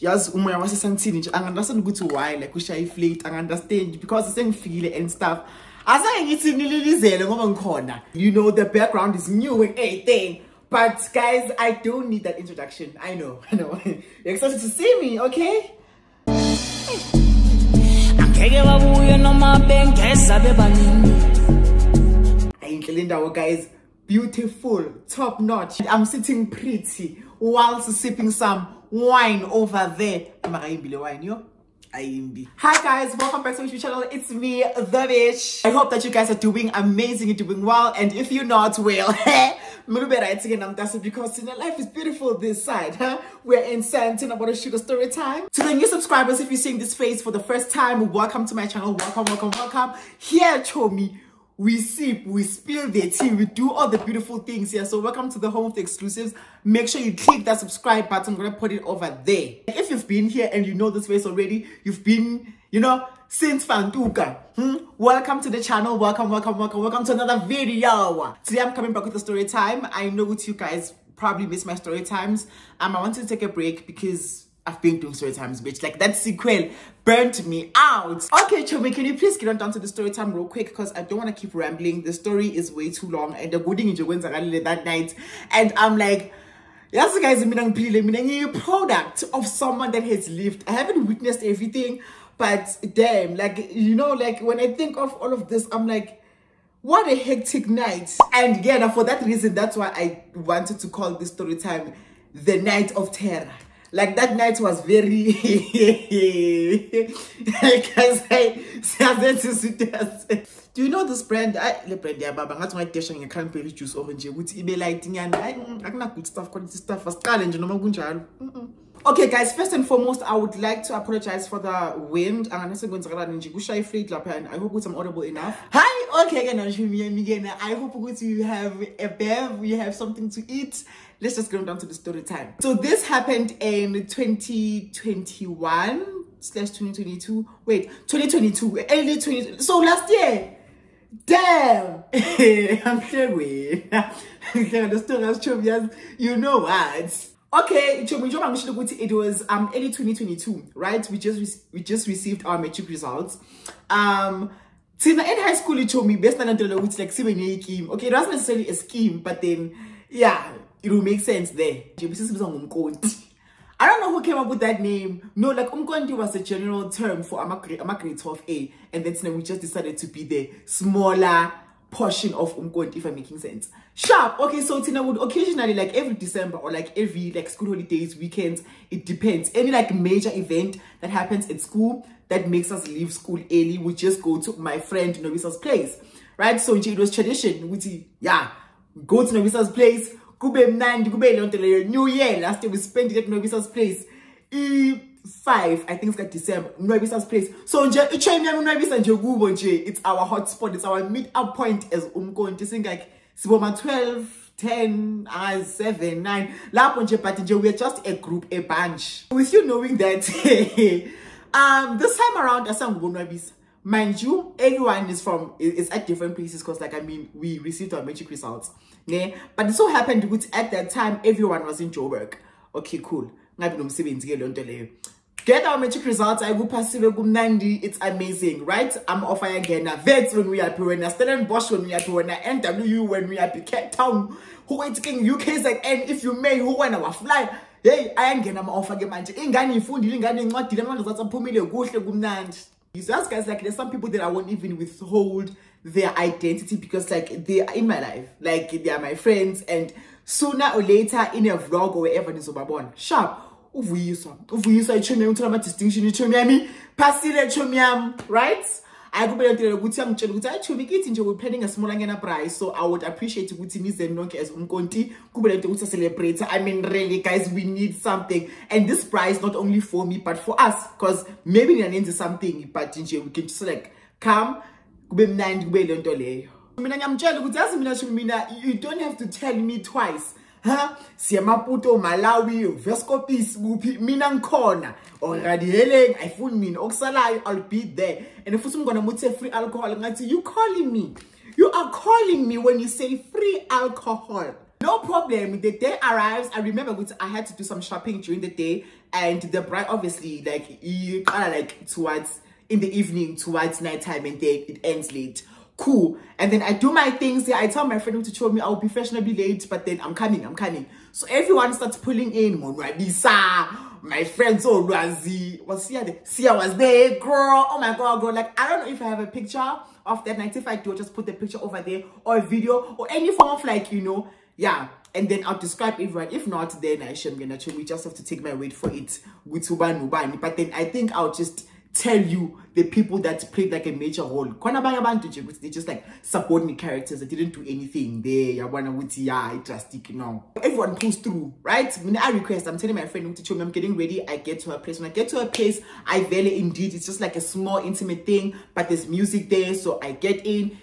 yazi umoya wasesantini nje angi-understand ukuthi why like ushaye iflate angi-understand because sengifikile and stuff. Azange ngithi nililizele ngoba ngikhona. You know the background is new and everything but guys i don't need that introduction. I know i know. You're excited to see me okay? Angeke babuye noma bengeza bebaningi. Ayinhle le ndawo guys. Beautiful top notch. I'm sitting pretty whilst sipping some wine over there. Wine yo? Ayimbi hi guys. Welcome back to my youtube channel. It's me the bitch. I hope that you guys are doing amazing doing well. And if you're not well eh, little bit right again i'm that's because you know life is beautiful this side huh? We're in Sandton. i'm gonna shoot a story time. To the new subscribers if you're seeing this face for the first time welcome to my channel. Welcome welcome welcome. Here chomi we sip, we spill the tea, we do all the beautiful things here. So welcome to the home of the exclusives. Make sure you click that subscribe button. I'm going to put it over there. If you've been here and you know this face already, you've been, you know, since Fantuka. Hmm? Welcome to the channel. Welcome, welcome, welcome, welcome to another video. Today I'm coming back with a story time. I know you guys probably miss my story times. Um, I wanted to take a break because I've been doing story times, bitch. Like that sequel burnt me out. Okay, Chomi, can you please get on down to the story time real quick? Because I don't want to keep rambling. The story is way too long. And the gooding in Jogwenza that night. And I'm like, yes, guys, I'm a product of someone that has lived. I haven't witnessed everything, but damn, like, you know, like when I think of all of this, I'm like, what a hectic night. And again, for that reason, that's why I wanted to call this story time the night of terror like that night was very like I said do you know this brand? I le brand yababa ngathi ngayidesha nge-cranberry juice or nje ukuthi ibe light nyana hayi akuna-good stuff quality stuff asiqale nje noma kunjalo Okay guys, first and foremost, I would like to apologize for the wind. Say nje kushaya ifleet lapha and I hope I'm audible enough. Hi, okay again, I hope you have a bev, you have something to eat. Let's just go down to the story time. So this happened in 2021 slash 2022. Wait, 2022, early 20. So last year. Damn! I'm sure we. the story has You know what? Okay it was um early 2022 right? We just we just received our matric results. Um in high school it told me best like scheme. Okay it wasn't necessarily a scheme but then yeah it will make sense there. I don't know who came up with that name. No, like Umkonti was a general term for a grade 12A. And then we just decided to be the smaller portion of Umkonti, if I'm making sense. Sharp. Okay, so Tina would occasionally, like every December or like every like school holidays, weekends, it depends. Any like major event that happens at school that makes us leave school early, we just go to my friend Novisa's place. Right? So it was tradition. We yeah, go to Novisa's place kube mnandi kube leyo new year last year we spent it at Novisa's place i-5 i think it's December Novisa's place. So nje i-train yami uNobisa nje kubo nje. It's our hotspot it's our meet up point as umkonti singake siboma 12 10 uh, 7 9 lapho nje but nje we're just a group a bunch. With you knowing that um this time around asangubonwabisa mind you everyone is from is at different places because like i mean we received our magic results yeah but it so happened which at that time everyone was in joburg. Okay cool. Ngabe nomsebenzi ke leyo get our results ayikuphasiwe kumnandi it's amazing right? I'm off again. Vets when we are when stellenbosch when we are when nwu when we are cape town. Who king uk is like and if you may who wena wafly hey ayangena ama-offer ke manje ingane ifundile ingane incwadile ama-results aphumile kuhle kumnandi. You ask guys like there's some people that i won't even withhold their identity because like they are in my life. Like they are my friends and sooner or later in a vlog or wherever nizobabona sharp uvuyiswa. Uvuyiswa ichomi yami uthola ama-distinction ichomi yami phasile ichomi yami right ayikube nto ukuthi angitshela ukuthi ayichomi kithi nje we're planning a smallanyana price so i would appreciate ukuthi nize nonke as umkonti. Kube le nto ukuthi celebrate i mean really guys we need something. And this price not only for me but for us because maybe nginanenze something but nje we can just like come. Kube mnandi kube le nto leyo. Mina ngiyamtshela ukuthi yazi mina sho mina you don't have to tell me twice ha? Siyemaputo malawi vescopis kuphi? Mina ngikhona. Already ayifuni mina. Okusalayo i'll be there. And futhi umngona muthe free alcohol ngathi you calling me? You are calling me when you say free alcohol. No problem. The day arrives. I remember i had to do some shopping during the day. And the bride obviously like kind of like towards in the evening towards nighttime. And then it ends late cool. And then i do my things there. I tell my friend to show me i'll be fashionably late but then i'm coming i'm coming. So everyone starts pulling in my friends oh Razi was here Sia was there girl. Oh my god girl. Like i don't know if i have a picture of that night. If i do just put the picture over there or a video or any form of like you know yeah. And then i'll describe everyone. If not then i should gonna we just have to take my word for it. With but then i think i'll just tell you the people that played like a major role. They just like supporting characters that didn't do anything ukuthi yeah drastic no. Everyone pulls through right? When i request i'm telling my friend ukuthi i'm getting ready. I get to her place. When i get to her place i vele indeed it's just like a small intimate thing but there's music there so i get in.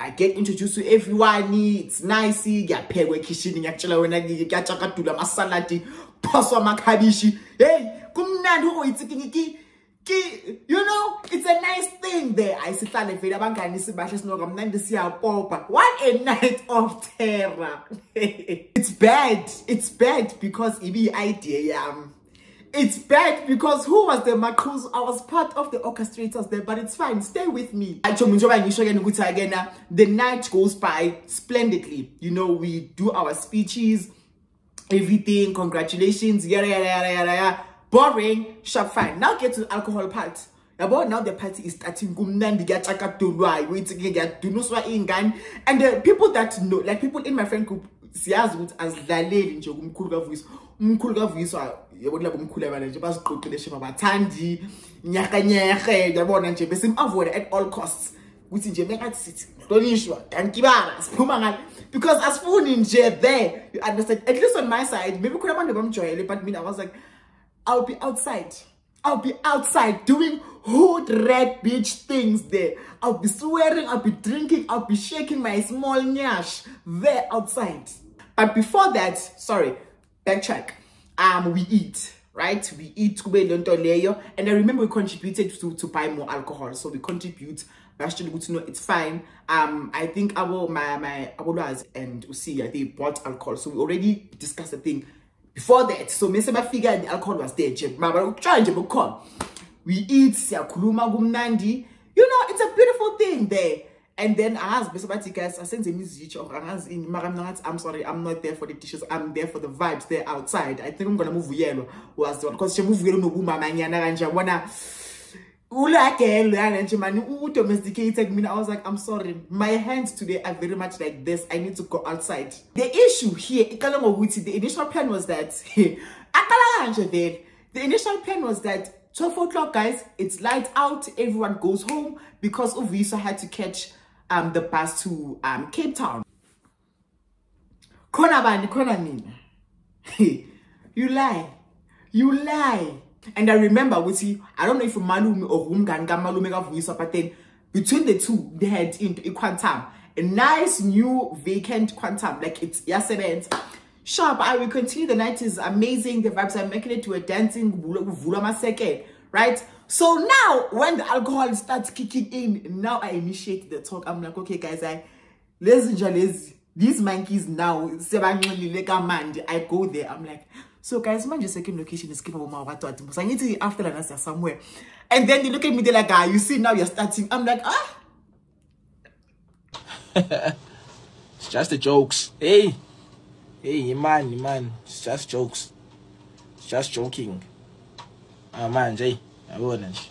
I get introduced to everyone. It's nice. Ngiyaphekwa ekitchen ngiyakutshela wena kuyachakadula amasaladi, phaswa amakhabishi. Hey, kumnandi oh, uyitsikiniki you know it's a nice thing there. Ayisihlale vele abangani sibahle sinoka. Mnandi siyapopa what a night of terror. It's bad. It's bad because ibi-idea yam. It's bad because who was the macruz? I was part of the orchestrators there but it's fine. Stay with me. I told my job in the night goes by splendidly. You know we do our speeches everything. Congratulations. Yada yada yada yada yada boring sharp fine. Now get to the alcohol part. Yabo now the party is starting. Kumnandi kuyachakadulwa kuyadunuswa iy'ngane and the people that know like people in my friend group siyazi ukuthi azidlaleli nje kumkhulu kavuyiso umkhulu kavuyiso yabo kulabo umkhulu abana nje baziqoqile shema bathandi nyakanyehe yabona nje besim-avoida at all costs. Ukuthi nje mekathi sithi hlonishwa dankibara siphuma ngale. Because asifuni nje there you understand? At least on my side maybe khona abantu bamjwayele but mina i was like I'll be outside. I'll be outside doing hood red beach things there. I'll be swearing, I'll be drinking, I'll be shaking my small nyash there outside. But before that, sorry, backtrack. Um, we eat, right? We eat and I remember we contributed to, to buy more alcohol. So we contribute actually good to know it's fine um i think our my my abulas and usi they bought alcohol so we already discussed the thing before that so mese bafika the alcohol was there nje. Mara utshwala nje bukhona we eat siyakhuluma kumnandi. You know it's a beautiful thing there. And then angazi bese bathi guys asenze imizitsho angazi ini. Mara mina ngathi i'm sorry i'm not there for the dishes. I'm there for the vibes there outside. I think umngona muvuyelwa was the one because nje muvuyelwa nobumamanyana kanje yabona udomesticated mina. I was like i'm sorry. My hands today are very much like this. I need to go outside. The issue here the initial plan was that the initial plan was that 12 o'clock guys it's light out. Everyone goes home because uvisa had to catch um the bus to um cape town. You lie. You lie and I remember you, I don't know if Malumi or Rumgan Malume Kavuyiswa, but then between the two, they had into a quantum. A nice new vacant quantum, like it's Yasebent. Sharp, I will continue. The night is amazing. The vibes are making it to a dancing right? So now when the alcohol starts kicking in, now I initiate the talk. I'm like, okay, guys, I lazy. These monkeys now, I go there. I'm like, so guys manje second location is keepable mawatwati so i need to be after that you're somewhere. And then they look at me they're like ah you see now you're starting. I'm like ah. It's just the jokes. Hey. Hey man man. It's just jokes. It's just joking. Ah manje yabona nje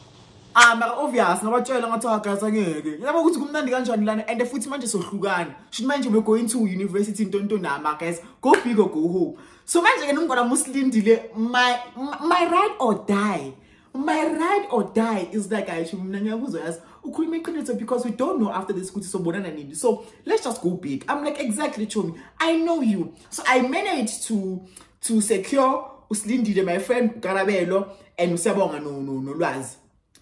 ah mara obvious ngabatshela ngathi guys angeke yabo ukuthi kumnandi kanjani lana and futhi manje sohlukana. Should manje we're going to university ntonto nama guys. Go big or go home. So manje ke nomngona musilindile my my ride or die. My ride or die is like ayisho mina ngiyakuzwa yazi ukhuluma iqiniso because we don't know after this ukuthi sobonana nini. So let's just go big. I'm like exactly chomi i know you. So i managed to to secure usilindile my friend garabelo and usiyabonga no no nolwazi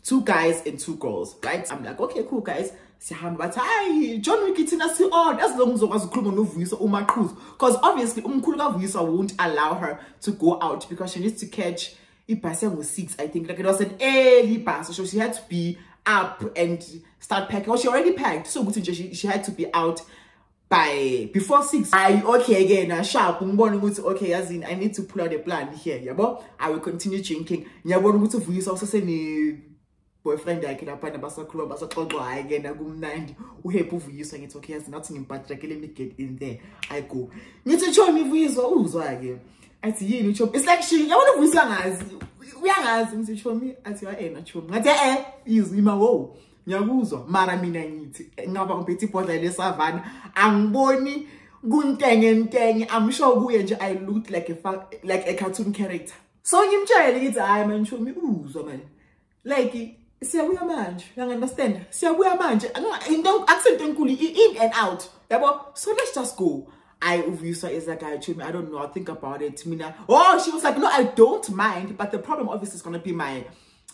two guys and two girls right? I'm like okay cool guys. Sihamba bathi hayi john wick thina si-on. As long uzokwazi ukukhuluma novuyiswa umaqhuzu because obviously umkhulu kavuyiswa won't allow her to go out because she needs to catch ibhasi yango-six i think. Like it was an early bus so she had to be up and start packing. Well she already packed so ukuthi nje she, she had to be out by before six. I okay again na sharp ngibona ukuthi okay yazini i need to pull out a plan here yabo? I will continue drinking. Ngiyabona ukuthi uvuyisa usesene boyfriend yakhe laphana basakhuluma basaxoxa hayi ke nakumnandi uhappy uvuyiswa ngithi okay yazi nathi ngimbhadra let me get in there? I go. Ngithi chomi uvuyiswa uzwa ke athi yini chomi it's like she yabona uvuyiswa ngazi uyangazi. Ngithi chomi athi yena chomi ngathi eh izwi ma wo ngiyakuzwa. Mara mina ngithi ngaba ngiphethe ibhodlela lesavana angiboni kuntenge ntenge i'm sure kuye nje i look like a like a cartoon character. So ngimtshele ngithi hayi man chomi uzwa man. Like siyabuya manje uyangunderstand siyabuya manje. Into akusento enkulu in and out. Yabo? So let's just go. I Uvisa is like I told me. I don't know. I'll think about it. Mina oh she was like no I don't mind but the problem obviously is gonna be my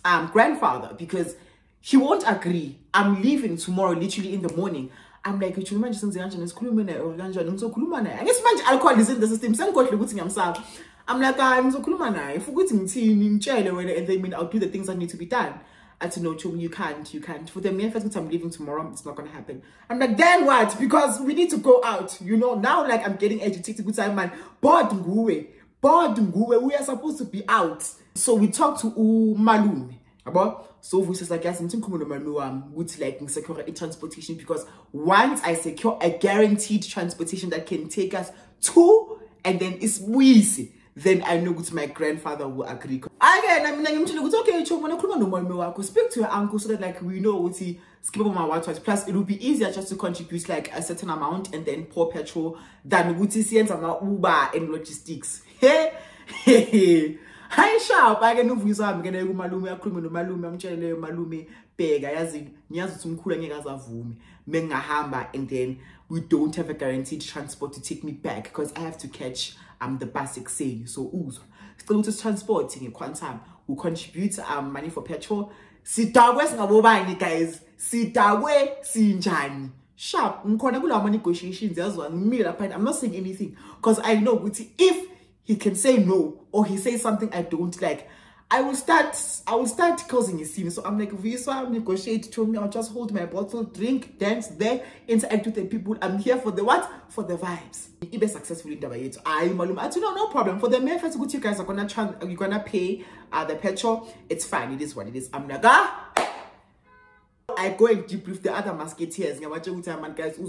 um grandfather because he won't agree. I'm leaving tomorrow literally in the morning. I'm like uthi manje senze kanjani? Sikhulume naye or kanjani? Ngizokhuluma naye. Angithi manje alcohol is in the system ukuthi I'm like hayi ngizokhuluma naye. Futhi ngithini? Ngitshele wena and then I'll do the things that need to be done No, you can't, you can't. For the mere fact that I'm leaving tomorrow, it's not going to happen. I'm like, then what? Because we need to go out, you know? Now, like, I'm getting agitated with time, man. Bored nguwe. Bored. We are supposed to be out. So we talked to Umalumi. About so we says like yes, I'm thinking um would like secure a transportation because once I secure a guaranteed transportation that can take us to and then it's easy then I know ukuthi my grandfather will agree. I'm telling you, okay, Cho, when I come on speak to your uncle so that like we know he skip my water. Plus, it will be easier just to contribute like a certain amount and then pour petrol than what he sends on Uber and logistics. Hey, hey, hey. hayi sharp ake novuyisa wami kena kumalume akhulume nomalume amtshele malume bheka yazi ngiyazi ukuthi umkhulu angeke azavume mengingahamba and then we don't have a guaranteed transport to take me back because i have to catch um the basic ekuseni so uzwa. Sicela ukuthi sitransport ngequantum we contribute um money for petrol. Sidakwe singabobani guys? Sidakwe sinjani? Sharp ngikhona kulawa ma-negotiations yazwa ngimile lapha i'm not saying anything. Because i know ukuthi if he can say no or he says something I don't like, I will start I will start causing a scene. So I'm like, Visa, negotiate to me, I'll just hold my bottle, drink, dance there, interact with the people. I'm here for the what? For the vibes. Be successful in the I malum. I no no problem. For the mere first good you guys are gonna try you're gonna pay uh the petrol. It's fine, it is what it is. I'm like ah I go and debrief the other musketeers man guys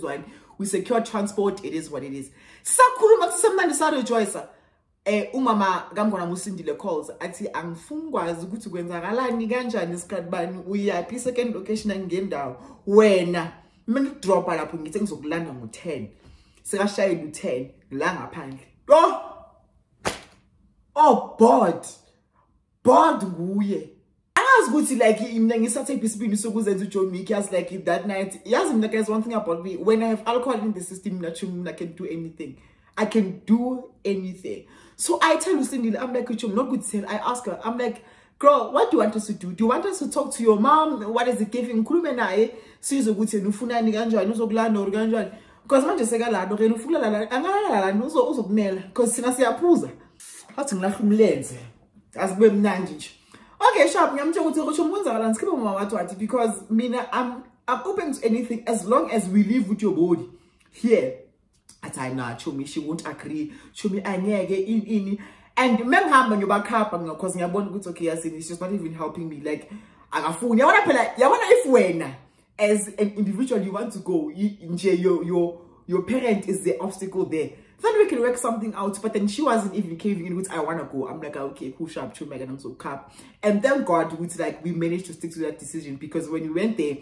we secure transport it is what it is sakhuluma kusemnandi sarejoicer eh umama kamngona musindile calls athi angifuni ukwazi ukuthi kwenzakalani kanjani isikhathi bani uyapi second location angendawo wena mengidropa lapho ngithi ngizokulanda ngo10 sekashayela u10 la ngaphandle. Oh oh bored. Bored nguye. Angazi ukuthi like mina ngisathe isibini sokuzenza uJohn Mick yazi like that night yazi mina guys one thing about me when i have alcohol in the system mina I can do anything. I can do anything so I tell Lucinda, I'm like, I'm not good to. I ask her, I'm like, girl, what do you want us to do? Do you want us to talk to your mom? What is it giving? Khulume naye sizokuthi nufunani kanjani uzokulanda or kanjani because manje sekalanda ke ufuna la angalala uzo uzokumela because sina siyaphuza athi ngilahla umlenze asibe mnandi nje okay sharp ngiyamtshela ukuthi kusho ukwenzakalani sikhiphe mama wathi wathi because mina I'm I'm open to anything as long as we live with your body here athi hayi na chomi she won't agree. Chomi angeke ini ini and mengihamba ngiyobakhapha because ngiyabona ukuthi okay yasini she's not even helping me like akafuni yabona phela yabona if wena as an individual you want to go nje your your your parent is the obstacle there. Then we can work something out but then she wasn't even caving in which i want to go. I'm like okay cool sharp chomi and i'm so cap. And thank god which like we managed to stick to that decision because when we went there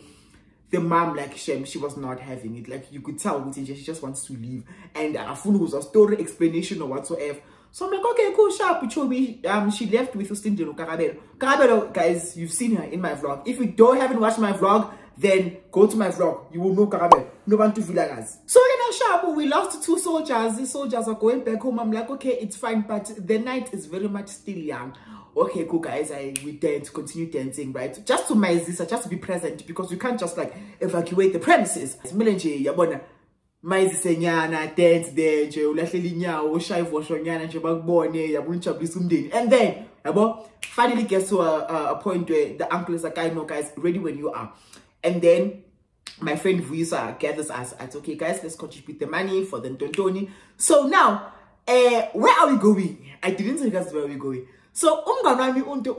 the mom like Shem, she was not having it. Like you could tell she just wants to leave. And uh, was a story explanation or whatsoever. So I'm like, okay, cool, sharp. Chobi, um, she left with Ustindino Karabelo. Karabelo, guys, you've seen her in my vlog. If you don't haven't watched my vlog, then go to my vlog. You will know Karabelo. No one to Villagas. So in a sharp, we lost two soldiers. These soldiers are going back home. I'm like, okay, it's fine, but the night is very much still young okay cool guys i we dance continue dancing right just to my sister just to be present because we can't just like evacuate the premises simele nje yabona mayizise nyana dance there nje ulahlela inyawo ushaya ivosho nyana nje bakubone yabona ujabulisa umndeni and then yabo finally gets to a, a, a point where the uncle is like i know guys ready when you are and then my friend Vuyisa gathers us at okay guys let's contribute the money for the Tontoni so now uh where are we going I didn't tell you guys where we're going so umngani wami unto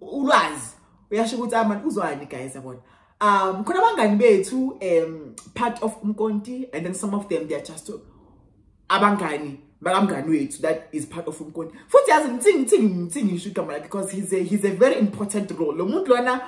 ulwazi uyasho ukuthi amani uzwani guys yabona um khona abangani bethu um part of umkonti and then some of them they are just abangani bakamngani wethu that is part of umkonti futhi yazi ngithingi ngithingi ngithingi ngisho igama lakhe because he's a he's a very important role lo muntu lona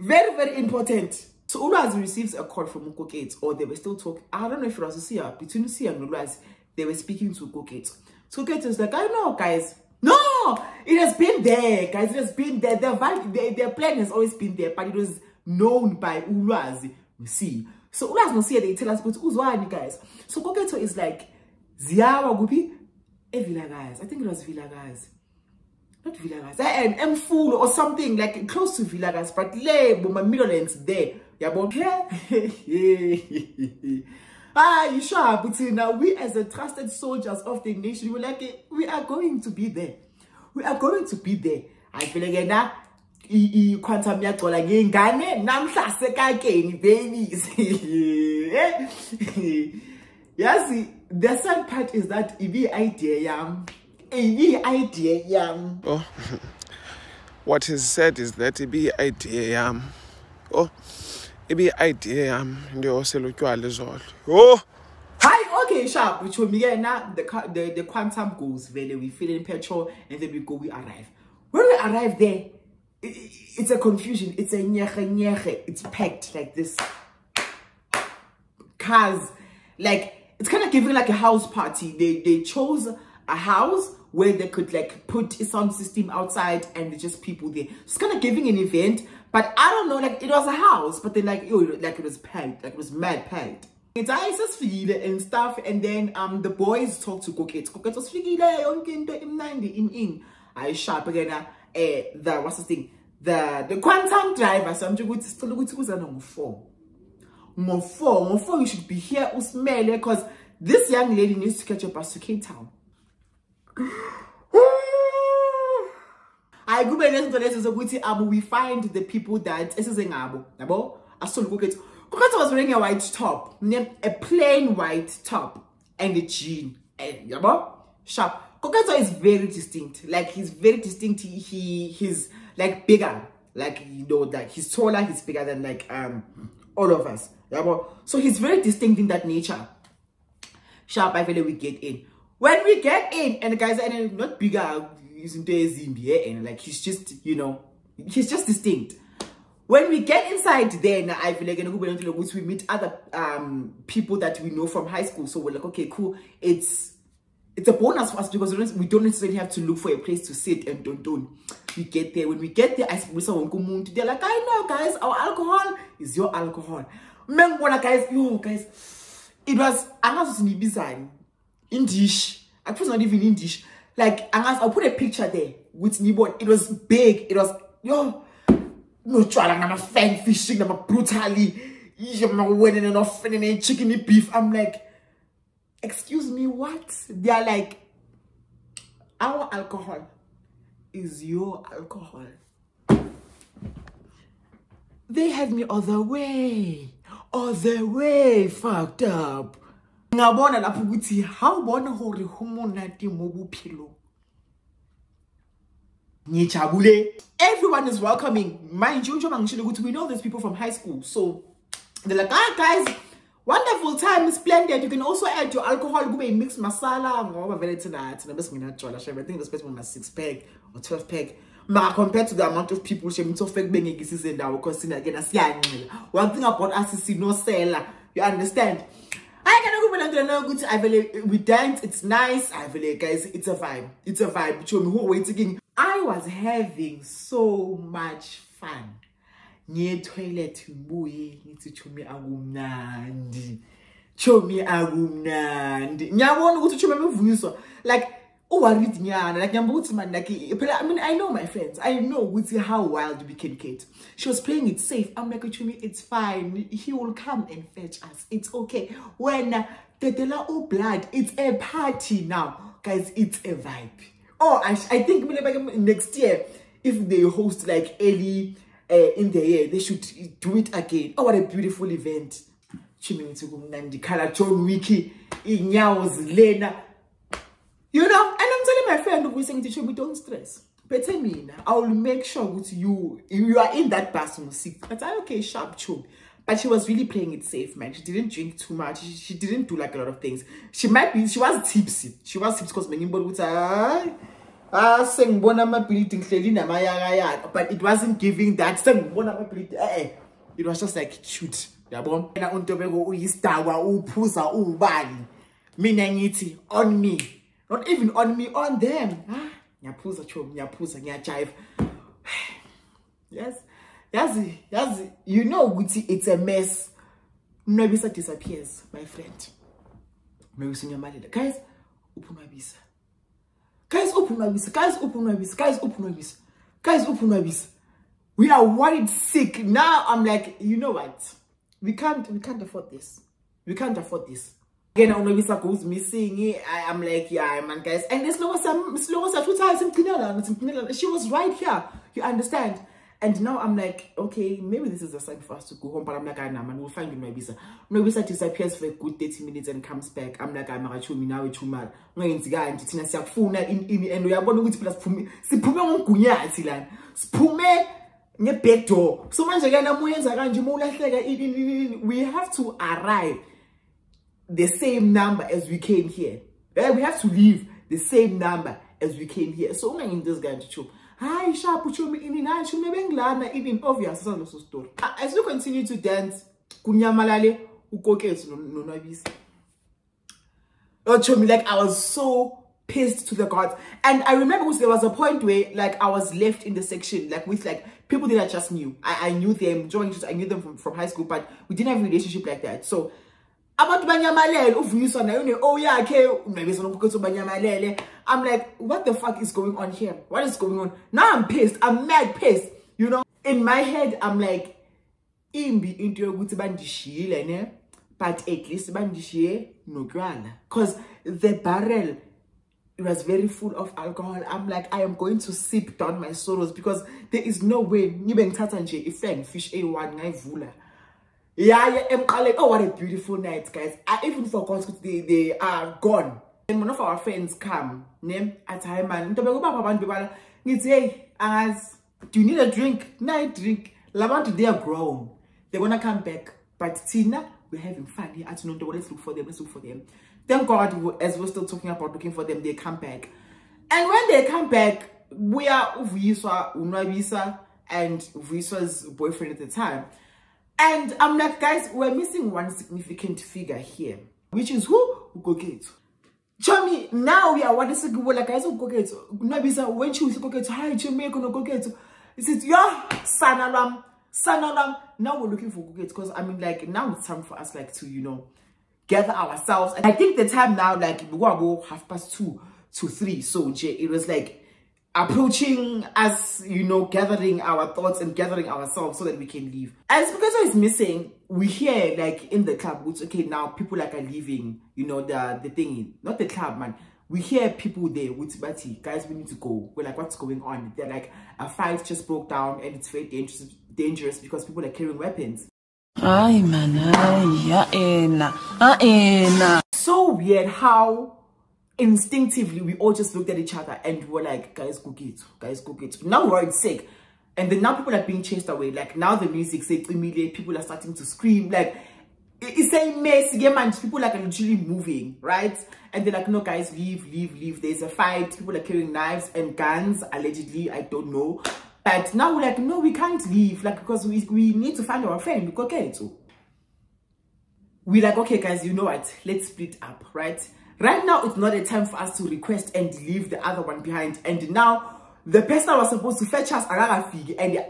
very very important. So ulwazi receives a call from ukokethu or they were still talking. I don't know if it was usiya between usiya nolwazi they were speaking to ukokethu so ukokethu was like i know guys. No! It has been there guys. It has been there. Their their, their plan has always been there but it was known by ulwazi see. So ulwazi nosiya they tell us but ukuthi uzwani guys? So koketho is like ziyawa kuphi guys. i think it was vilakazi not vilakazi and emfulo or something like close to vilakazi but le boma middlelands there. Yabona ah you sure but now we as a trusted soldiers of the nation we're like we are going to be there. We are going to be there. I feel like na i-quantum yagcola ngey'ngane namhla sekakeni babies. Yazi the sad part is that ibi-idea yam ibi-idea yam oh what is said is that ibi-idea yam oh ibi-idea yam into yosela utywala izolo oh Hi, okay, sharp. Which will be now the, the the quantum goes vele. We fill in petrol and then we go. We arrive. When we arrive there, i- i- it's a confusion. It's a nyeche nyeche. It's packed like this. Cars, like it's kind of giving like a house party. They they chose a house where they could like put a sound system outside and just people there. It's kind of giving an event, but I don't know. Like it was a house, but then like yo, like it was packed. Like it was mad packed. Figile and stuff, and then um the boys talk to. Koket was Figile, yonke into imnandi in in. I sharp again. Uh, the what's the thing? The the quantum driver. So going to on four. More four, more four. You should be here, Usmele, because this young lady needs to catch a bus to Cape Town. I go back next to this ukuthi abu we find the people that esizengabo yabo? Asol kokethi kokethi was wearing a white top a plain white top and a jean yabo? Sharp. Koketo is very distinct. Like he's very distinct. He, he he's like bigger. Like you know like he's taller he's bigger than like um all of us yabo? So he's very distinct in that nature. Sharp I feel we get in. When we get in, and the guys are not bigger, using the and like he's just, you know, he's just distinct. When we get inside then I feel like we meet other um people that we know from high school. So we're like, okay, cool. It's it's a bonus for us because we don't, necessarily have to look for a place to sit and don't don't. We get there. When we get there, I come They're like, I know, guys, our alcohol is your alcohol. Guys, yo, guys, it was angazi sinibizani in dish i was not even in dish like angazi i'll put a picture there with nibon it was big. It was yo no try i'm a fan fishing i'm a brutally i'm winning and off and chicken and beef. I'm like excuse me what? They're like our alcohol is your alcohol. They had me all the way all the way fucked up ngabona lapho ukuthi how bona hore ho monate mo bophelong. Ngijabule. Everyone is welcoming. Mind you njengoba ngishilo ukuthi we know these people from high school. So they're like ah guys wonderful time splendid. You can also add your alcohol kube i-mix masala. Ngoba vele thina thina besingenatshwala shem i think bespect ma six pack or 12 pack. Maka compared to the amount of people shem itofeke kube ngeke size ndawo because thina kena siyancela one thing about us sinosela. You understand I can go know good. I feel we dance. It's nice. I feel like guys, it's a vibe. It's a vibe. Show me who waiting. I was having so much fun. Nye toilet mbuye ngithi chumi akumnandi. Chomi akumnandi. Ngiyabona ukuthi chomi amevuyiswa like nyana like ngiyamba ukuthi man like phela I mean I know my friends. I know ukuthi how wild we can get. She was playing it safe. I'm like Chumi it's fine. He will come and fetch us. It's okay. When uh, Tetela O blood, it's a party now. Guys, it's a vibe. Oh, I, I think next year if they host like early uh, in the year they should do it again oh what a beautiful event chimi ngithi kumnandi khala John Wick inyawo zilena you know and I'm telling my friend ukuthi ngithi chimi don't stress. Bethe mina I will make sure with you you are in that bus music but I okay sharp chumi but she was really playing it safe man. She didn't drink too much. She, she didn't do like a lot of things. She might be she was tipsy. She was tipsy because bengimbona ukuthi hayi ah sengibona ama-building hleli namayakayaka but it wasn't giving that sengibona ama-building eh it was just like shoot yabo. Yena untobeko uyisidakwa on me not even on me on them. Ah ngiyaphuza cho ngiyaphuza ngiyajive. Yes. Yazi yazi you know ukuthi it's a mess. Unwabisa disappears my friend. Unwabisa unyamalela guys uphunwabisa. Guys uphunwabisa. Guys uphunwabisa. Guys uphunwabisa. Guys uphunwabisa. We are worried sick. Now i'm like you know what? We can't we can't afford this. We can't afford this again unobisa goes missing I, i'm like yeah man guys. And this slow slow she was right here. You understand? And now i'm like okay maybe this is a sign for us to go home but i'm like i know man we'll find unobisa unobisa disappears for a good 30 minutes and comes back. I'm like i'm akachumi nawe chumala ungenzi kanje thina siyakufuna ini and uyabona ukuthi phela siphume siphume ngogunyathi lana. Siphume nge-back so manje ke nama uyenza kanje we have to arrive the same number as we came here. Yeah, we have to leave the same number as we came here. So ungenzi kanje chuma hayi sharp uchomi ini hayi chomi bengilana even obvious saloso story. As we continue to dance kunyamalale ukokethu nonwabisa oh chomi like i was so pissed to the gods. And i remember there was a point where like i was left in the section like with like people that i just knew i, I knew them joined i knew them from, from high school but we didn't have a relationship like that. So abantu banyamalele uvuyiswa nayo ne-o yakhe i'm like what the fuck is going on here? What is going on? Now i'm pissed. I'm mad pissed you know? In my head i'm like imbi into yokuthi bandishiyile ne? But at least bandishiye notywala because the barrel it was very full of alcohol. I'm like i am going to sip down my sorrows because there is no way. Ngibe ngithatha nje ifan fish a1 ngayivula yeah yeah, I'm calling. oh what a beautiful night guys. I even forgot they, they are gone. And one of our friends come into bekubapha abantu bebala? Ngithi hey angazi. Do you need a drink? No drink. Labantu they are grown. They're gonna come back. But tina we're having fun here. Athi no let's look for them let's look for them. Thank god as we're still talking about looking for them they come back. And when they come back we are uvuyiswa unwabisa and uvuyiswa's boyfriend at the time and I'm like, guys, we're missing one significant figure here, which is who? Ugoketu. Chomi, now we are what is like guys Ugoketu. Nabisa, when she was Ugoketu, hi, Chomi, Ugoketu. He said, yeah, Sanaram, Sanaram. Now we're looking for Ugoketu because I mean, like, now it's time for us, like, to, you know, gather ourselves. And I think the time now, like, we half past two to three. So, it was like, approaching us, you know, gathering our thoughts and gathering ourselves so that we can leave. As because it's missing, we hear like in the club, which okay, now people like are leaving, you know, the the thing, not the club, man. We hear people there with Bati, guys, we need to go. We're like, what's going on? They're like, a fight just broke down and it's very dangerous dangerous because people are carrying weapons. Ay, man, ay, So weird how instinctively we all just looked at each other and we were like guys go get guys go get now we're all sick and then now people are being chased away. Like now the music say immediately people are starting to scream. Like it's a mess. Yeah man people like are literally moving right? And they're like no guys leave leave leave. There's a fight. People are carrying knives and guns allegedly. I don't know. But now we're like no we can't leave. Like because we, we need to find our friend. We get it. We're like okay guys you know what? Let's split up right Right now, it's not a time for us to request and leave the other one behind. And now, the person was supposed to fetch us another fig, and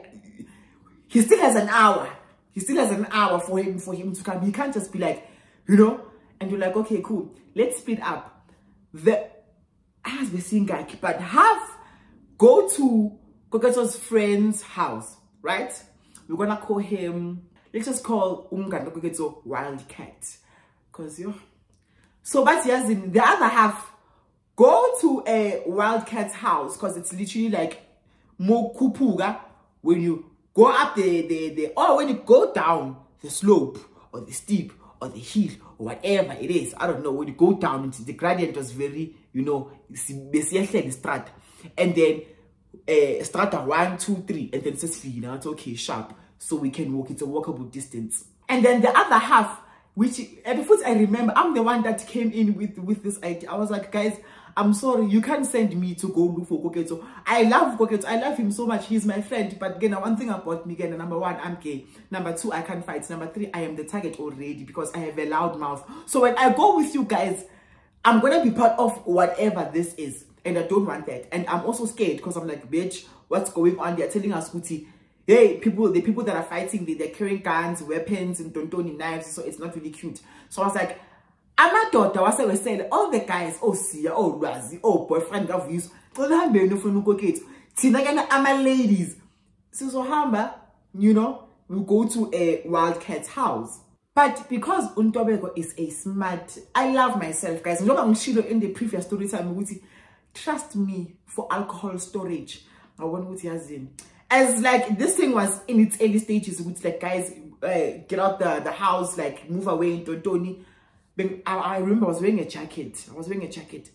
he still has an hour. He still has an hour for him for him to come. He can't just be like, you know, and you're like, okay, cool. Let's speed up. The as we're seeing guy, but have go to Koketo's friend's house, right? We're gonna call him. Let's just call Umganda Koketo Wildcat, cause you. So but yes, the other half, go to a wildcat's house because it's literally like more kupuga when you go up the the the or when you go down the slope or the steep or the hill or whatever it is i don't know when you go down into the gradient was very you know the strata and then uh strata one two three and then it says fina it's okay sharp. So we can walk it's a walkable distance. And then the other half which eh, at first i remember i'm the one that came in with with this idea i was like guys I'm sorry, you can't send me to go look for Koketo. I love Koketo. I love him so much. He's my friend. But again, one thing about me, again, number one, I'm gay. Number two, I can't fight. Number three, I am the target already because I have a loud mouth. So when I go with you guys, I'm going to be part of whatever this is. And I don't want that. And I'm also scared because I'm like, bitch, what's going on? They're telling us, Kuti, hey, people, the people that are fighting, they, they're carrying guns, weapons, and don't tontoni knives. So it's not really cute. So I was like, "Am I daughter?" I was amadoda wasewesele all the guys oh osiya oh, olwazi oh, boyfriend kavuyiswa xolihambeni ufuna ukokethu thina kena ama-ladies sizohamba you know we go to a wildcat house but because untobeko is a smart i love myself guys njengoba ngishilo in the previous story time ukuthi trust me for alcohol storage i ngabona ukuthi yazini as like this thing was in its early stages ukuthi like guys uh, get out the, the house like move away intontoni I, I remember I was wearing a jacket. I was wearing a jacket.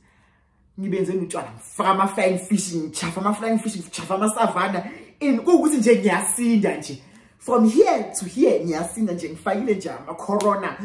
ngibenze utshwala ngifaka ama-flying fish ngichafa ama-flying fish ngichafa ama-savana in kuwukuthi nje ngiyasinda nje. From here to here ngiyasinda nje ngifakile nje ama-corona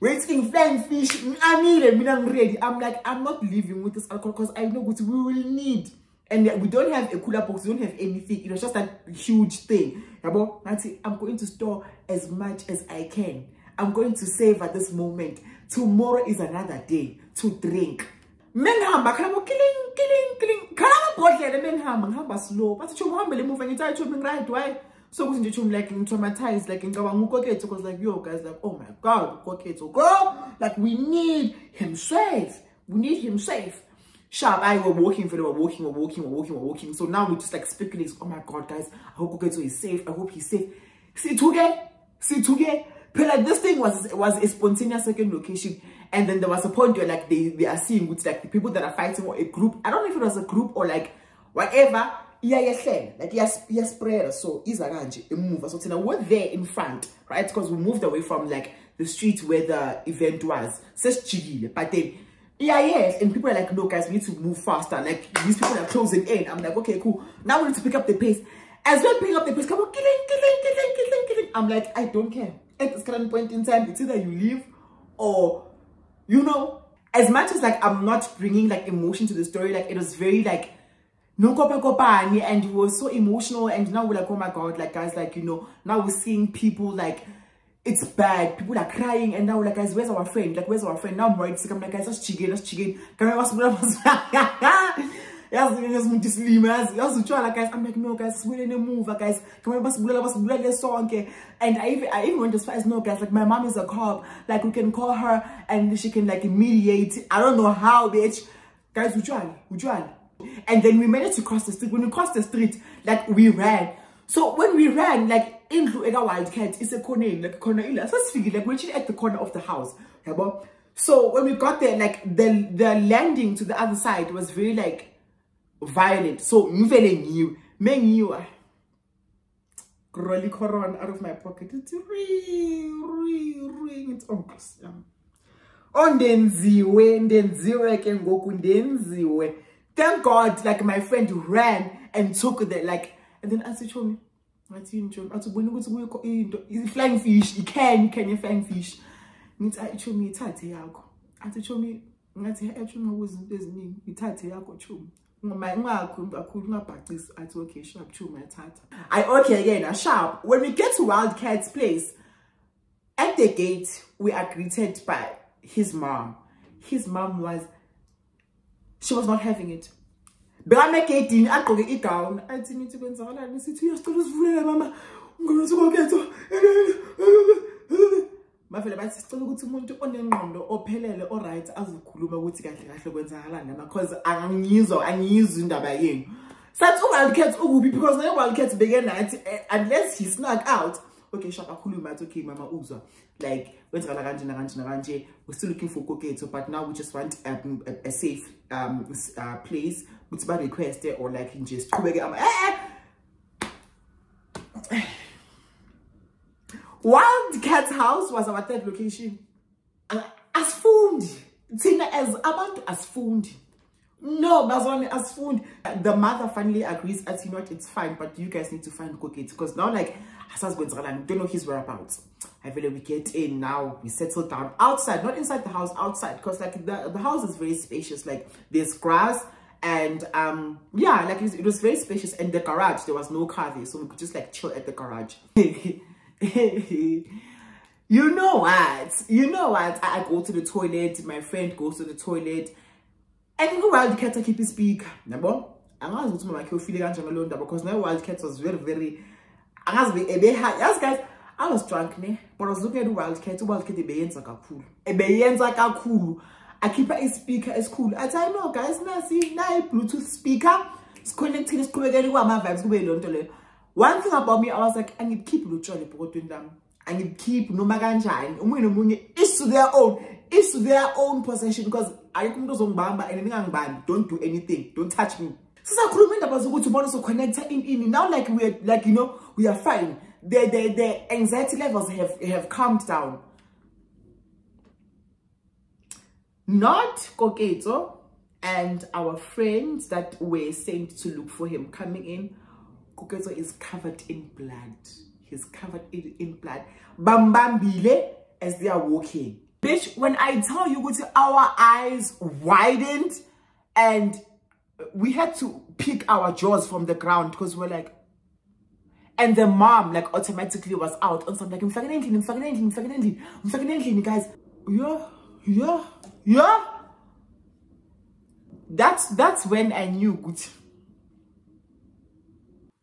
waiting flying fish ngiamile mina ngiready i'm like i'm not living with this alcohol because i know ukuthi we will need and we don't have a cooler box we don't have anything it was just that huge thing yabo ngathi i'm going to store as much as i can I'm going to save at this moment. Tomorrow is another day to drink. Menghamba khona killing killing killing. Khona amabhodlela menghamba ngihamba slow. Bathi chumu hambele emuva ngithi ayi chumu right why? So kuthi nje chumu like traumatized like ngicabanga ukoketho because like yo guys like oh my god ukoketho girl like we need him safe. We need him safe. Sharp, I were walking, for they were walking, we're walking, we're walking, we're walking. So now we just like speculate, oh my god, guys, I hope Koketo is safe. I hope he's safe. See, Tuge, see, Tuge, but like this thing was was a spontaneous second location. And then there was a point where like they, they are seeing with like the people that are fighting or a group. I don't know if it was a group or like whatever. Yeah yeah like yes yes prayer so iza ah, a move. So now we're there in front right? Because we moved away from like the street where the event was. Says chigile but then yeah yes. And people are like no guys we need to move faster. Like these people are closing in. I'm like okay cool. Now we need to pick up the pace. As we're picking up the pace. Come on killing killing killing killing killing i'm like i don't care. At this current point in time it's either you leave or you know as much as like i'm not bringing like emotion to the story like it was very like no kopa kopani and it was so emotional and now we're like oh my god like guys like you know now we're seeing people like it's bad. People are crying and now like guys where's our friend? Like where's our friend? Now i'm worried. Sick i'm like guys that's chicken that's chicken can I yazi yazi umuntu isilima yazi yazi utshwala guys i'm like no guys sibuyeleni emuva guys. Kumele basibulela basibulele sonke and i even i even went as far as no guys like my mom is a cop. Like we can call her and she can like mediate. I don't know how bitch. Guys utshwala utshwala and then we managed to cross the street. When we crossed the street like we ran. So when we ran like indlu eka wildcat isekhoneni like khona ila sasifikile like we're at the corner of the house yabo? So when we got there like the the landing to the other side was very like violent. So ngivele ngiwe. Mengiwa rolly corona out of my pocket. It's ring ring ring it's on oh yami ondenziwe ndenziwe ke ngoku ndenziwe. Thank god like my friend ran and took the like and then asitsho mi yini chomi athi ubona ukuthi kuyikho into i-flying oh, fish i-can i-can ye-flying fish. Ngithi ayi chomi ithathe yakho athi chomi ngathi echomi ngakuza into eziningi ithathe yakho chomi okay sharp i okay again sharp. When we get to wildcat's place at the gate we are greeted by his mom. His mom was she was not having it bekamegedini agqoke igown athi nithi kwenzakalani sithi uyasicela usivulele mama. Ungenathi koketho bavele bathi sicela ukuthi umuntu onengqondo ophelele oright azokhuluma ukuthi kahle kahle kwenzakalani nama cause angangizwa angiyizwa indaba yenu sathi u-wildcat ukuphi? Because naye wildcat beke nathi unless he snuck out. Okay shop akhuluma athi okay mama uzwa. Like kwenzakala kanje nakanje nakanje we're still looking for koketho but now we just want um, a, a safe um, uh, place ukuthi ba-requeste or like nje siqhubeke ama eh, eh Wildcat's house was our third location. Uh, Asfundi. Tina as abantu asfundi. No, Bazwane asfundi. The mother finally agrees as you know it's fine, but you guys need to find Kokit because now like Hassan's going to run. don't know his whereabouts. I feel like we get in now, we settle down outside, not inside the house, outside, because like the, the house is very spacious. Like there's grass and um yeah, like it was, very spacious. And the garage, there was no car there, so we could just like chill at the garage. you know what? You know what? I, I go to the toilet, my friend goes to the toilet, and go wildcat keep his speaker. Yabo? angazi ukuthi mama khe ufile kanjani ngalo ndaba because now wildcat was very very angazi ebeha guys I was drunk ne but I was looking at wildcat wildcat ebeyenza kakhulu ebeyenza kakhulu akhipha ispeaker esikhulu. Athi i know guys nasi na i-bluetooth speaker siconnectile siqhubekele kwama-vibes kube lonto leyo. One thing about me i was like angibukhiphi lo tshwala ebhokotweni lami. Angibukhiphi noma kanjani. Omunye nomunye is to their own is to their own possession because ayikho umuntu ozongibamba and ningangibambi don't do anything don't touch me. Sisakhuluma indaba zokuthi ubona soconnecta in-ini now like we're like you know we are fine. The, the, the anxiety levels have, have calmed down not Koketo and our friends that were sent to look for him coming in. Koketo is covered in blood. He's covered in, in blood. Bambambile as they are walking. Bitch when i tell you our eyes widened and we had to pick our jaws from the ground because we're like and the mom like automatically was out on something like I'm fucking I'm fucking ending, I'm fucking ending, I'm fucking ending, guys. Yeah yeah. Yeah. That's that's when i knew good.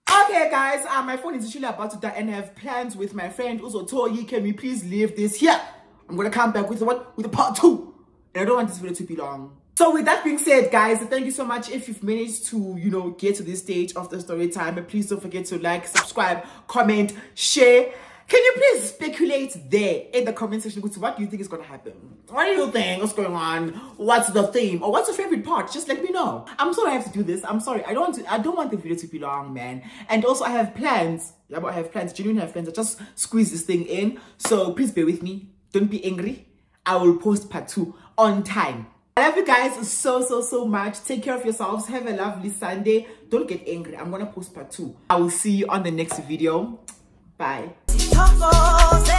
Okay guys uh, my phone is actually about to die and i have plans with my friend uzo toyi can we please leave this here? I'm gonna come back with what with a part two. And i don't want this video to be long. So with that being said guys thank you so much if you've managed to you know get to this stage of the story time. And please don't forget to like subscribe comment share can you please speculate there in the comment section? What do you think is going to happen? What do you think? What's going on? What's the theme? Or what's your favorite part? Just let me know. I'm sorry i have to do this. I'm sorry. I don't want to i don't want the video to be long man. And also i have plans. Yeah but i have plans. Genuinely have plans. I just squeeze this thing in. So please bear with me. Don't be angry. I will post part two on time. I love you guys so, so, so much. Take care of yourselves. Have a lovely Sunday. Don't get angry. I'm going to post part two. I will see you on the next video. Bye. Somos